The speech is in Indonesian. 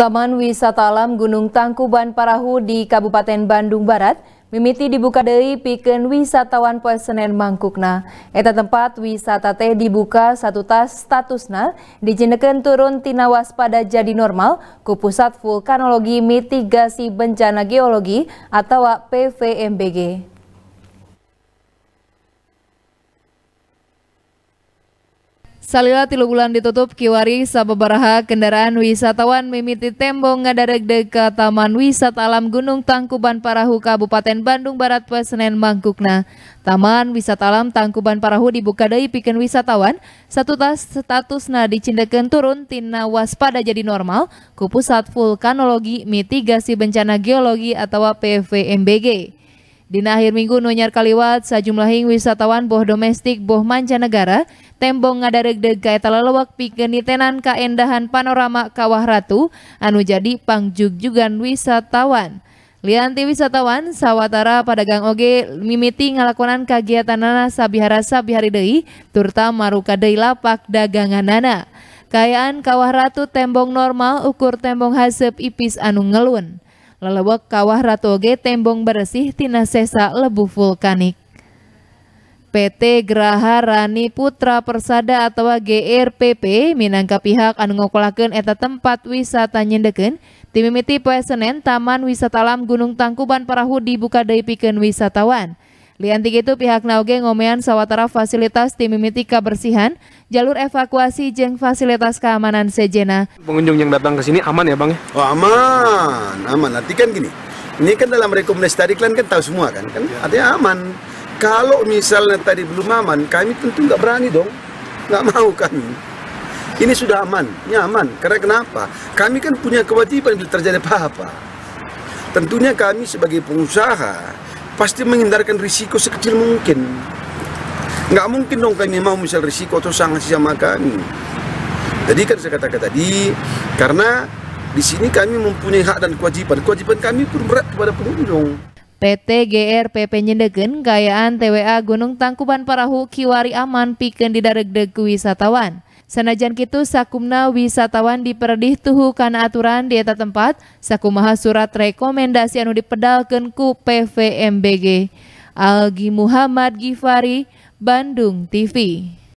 Taman Wisata Alam Gunung Tangkuban Parahu di Kabupaten Bandung Barat mimiti dibuka dari pikeun wisatawan poe Senen mangkukna. Eta tempat wisata teh dibuka satu tas statusna dijendekeun turun tina waspada jadi normal ku Pusat Vulkanologi Mitigasi Bencana Geologi atau PVMBG. Salila tilu bulan ditutup kiwari sababaraha kendaraan wisatawan mimiti tembong ngadareg deka Taman Wisata Alam Gunung Tangkuban Parahu Kabupaten Bandung Barat Pesenen Mangkukna. Taman Wisata Alam Tangkuban Parahu dibuka dari pikeun wisatawan satu tas statusna dicindekeun turun tina waspada jadi normal ku Pusat Vulkanologi Mitigasi Bencana Geologi atau PVMBG. Dina akhir minggu nunyar kaliwat sajumlah wisatawan boh domestik boh mancanegara tembong ngadareg deg ka eta lelewek pikeun nitenan kaendahan panorama Kawah Ratu anu jadi pangjugjugan wisatawan. Lianti wisatawan sawatara padagang oge mimiti ngalakonan kagiatanana sabihara sabihari deui turta maruka lapak daganganana. Kayaan Kawah Ratu tembong normal ukur tembong hasep ipis anu ngelun lelewek kawah ratoge tembong bersih tina sesa lebu vulkanik. PT Graha Rani Putra Persada atau GRPP minangka pihak anu ngokolakeun eta tempat wisata nyendeken timimiti poe Senen Taman Wisata Alam Gunung Tangkuban Parahu dibuka deui pikeun wisatawan. Lianti itu pihak nauge ngomean sawatara fasilitas tim mimiti kebersihan, jalur evakuasi jeng fasilitas keamanan sejena. Pengunjung yang datang ke sini aman ya bang? Oh aman, aman. Nanti kan gini, ini kan dalam rekomendasi tadi kalian kan tahu semua kan, kan artinya aman. Kalau misalnya tadi belum aman, kami tentu nggak berani dong, nggak mau kami. Ini sudah aman, ini aman. Karena kenapa? Kami kan punya kewajiban bila terjadi apa-apa. Tentunya kami sebagai pengusaha pasti menghindarkan risiko sekecil mungkin. Nggak mungkin dong kami mau misal risiko atau sanksi sama kami. Jadi kan saya katakan tadi, karena di sini kami mempunyai hak dan kewajiban. Kewajiban kami pun berat kepada pengunjung. PT GRPP nyendegen gayaan TWA Gunung Tangkuban Parahu kiwari aman pikeun didaregdeg wisatawan. Sanajan kitu sakumna wisatawan diperdih tuhu kana aturan di eta tempat sakumaha surat rekomendasi anu dipedalkeun ku PVMBG. Algi Muhammad Gifari, Bandung TV.